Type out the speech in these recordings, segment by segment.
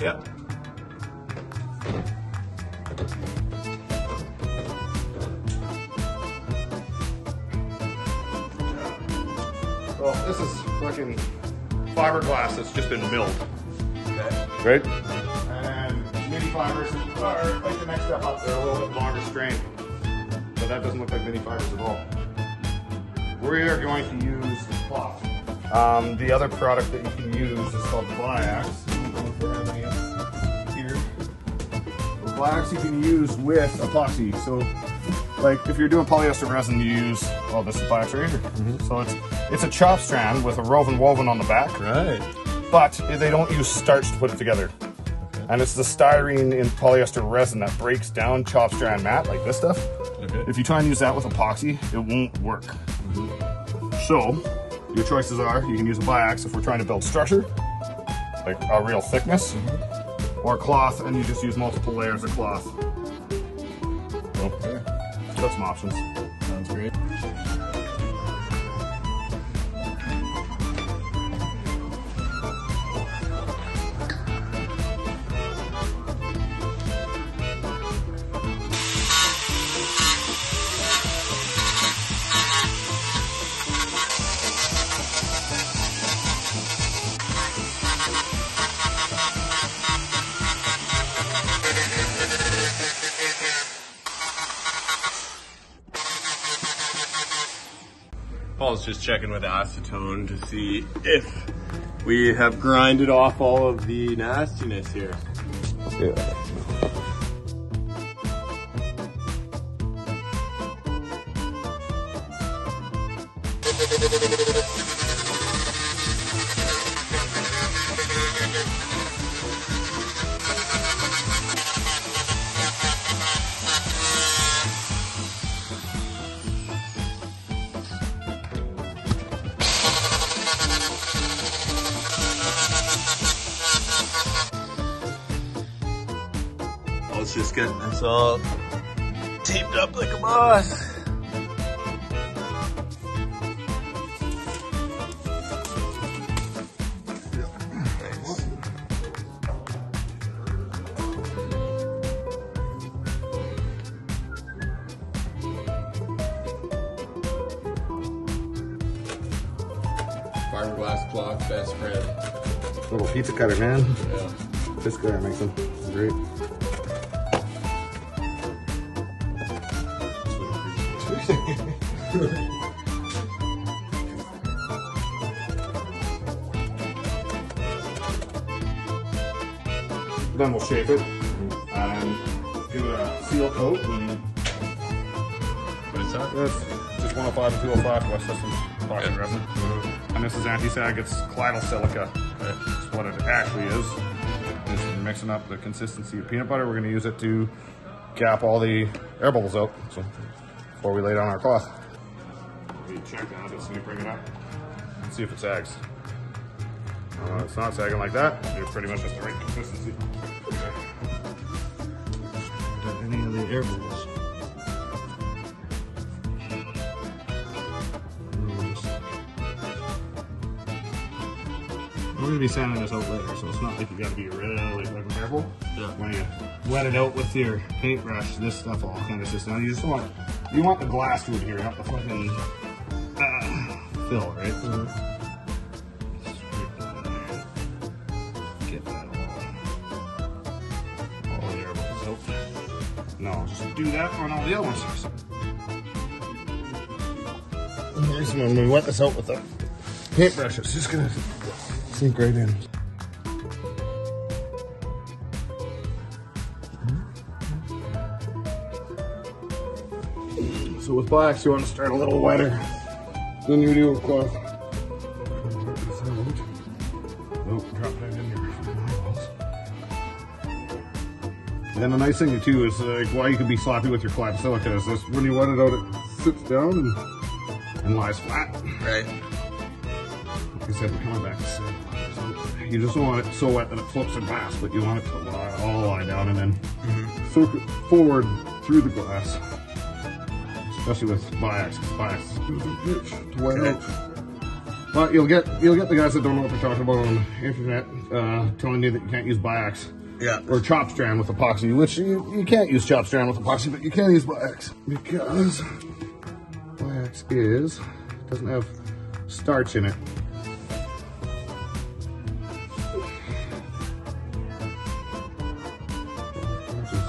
Yeah. Well, this is fucking fiberglass that's just been milled. Okay. Right? And mini fibers are like the next step up. They're a little bit longer strain. But that doesn't look like mini fibers at all. We are going to use the cloth. Um, the other product that you can use is called Biax. Here. Biax you can use with epoxy. So, like if you're doing polyester resin, you use well, this is Biax right here. So it's it's a chop strand with a woven woven on the back Right. but they don't use starch to put it together. And it's the styrene in polyester resin that breaks down chop strand mat like this stuff. Okay. If you try and use that with epoxy, it won't work. So, your choices are you can use a biax if we're trying to build structure, like a real thickness, mm-hmm. or cloth, and you just use multiple layers of cloth. So, that's some options. Sounds great. Paul's just checking with acetone to see if we have grinded off all of the nastiness here. Yeah. Paul's just getting this all taped up like a boss. Fiberglass block, best friend. Little pizza cutter, man. Yeah. This guy makes them great. then we'll shape it and do a seal coat. And What is that? this just 105 and 205 West Systems epoxy resin. And this is anti-sag. It's colloidal silica. That's what it actually is. Just mixing up the consistency of peanut butter. We're going to use it to gap all the air bubbles out. So before we lay down our cloth. We check now, just let me bring it up. and See if it sags. Uh, it's not sagging like that. It's pretty much just the right consistency. Got any of the air bubbles. We're gonna be sanding this out later, so it's not like you gotta be really fucking careful. Yeah. When you wet it out with your paintbrush, this stuff all kind of sits down. You just want you want the glass wood here, not the fucking fill, right? Scrape that in there. Get that all, all the air bubbles out. No, just do that on all the other ones. Nice when we wet this out with a paintbrush, it's just gonna sink right in. So with biax, you want to start a little wetter than you do with cloth. Nope, drop that in your. And the nice thing too is like why you can be sloppy with your flat silica is this when you wet it out, it sits down and, and lies flat. Right. Like I said, we're coming back to sand. So you just don't want it so wet that it flips in glass, but you want it to lie, all lie down and then mm-hmm. soak it forward through the glass. Especially with biax. Biax is a bitch to wear out. But you'll get you'll get the guys that don't know what they're talking about on the internet uh, telling you that you can't use biax Yeah. or chop strand with epoxy, which you, you can't use chop strand with epoxy, but you can use biax because biax is doesn't have starch in it.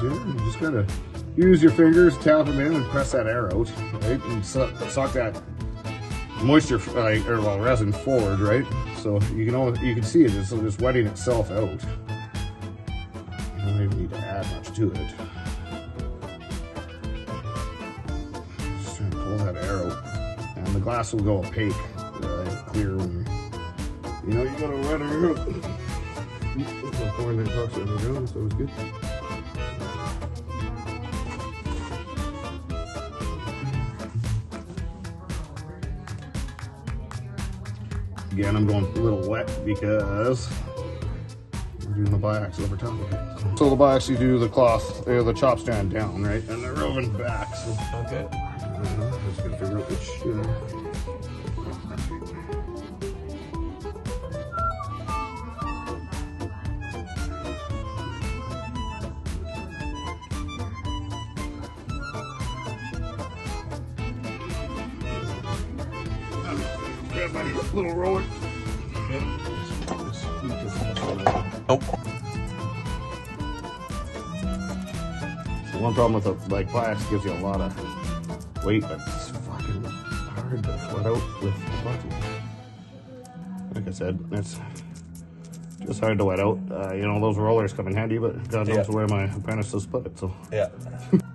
You just gotta use your fingers, tap them in, and press that air out, right? And suck, suck that moisture, like, or well, resin forward, right? So you can only, you can see it, it's just wetting itself out. You don't even need to add much to it. Just trying to pull that air out, and the glass will go opaque, clear when you know you gotta wet it out. I'm pouring that epoxy on the so it's good. Again, I'm going a little wet because I'm doing the biax over top of it. So the biax, you do the cloth, or the chop strand down, right? And the roving back. So Okay. uh, just gonna figure out which. Uh, Grab my little roller. Oh. One problem with the like biax gives you a lot of weight, but it's fucking hard to let out with epoxy. Like I said, it's just hard to wet out. Uh, you know, those rollers come in handy, but God knows Yeah. where my apprentices put it. So Yeah.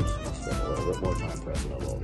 Just spend a little bit more time pressing over here.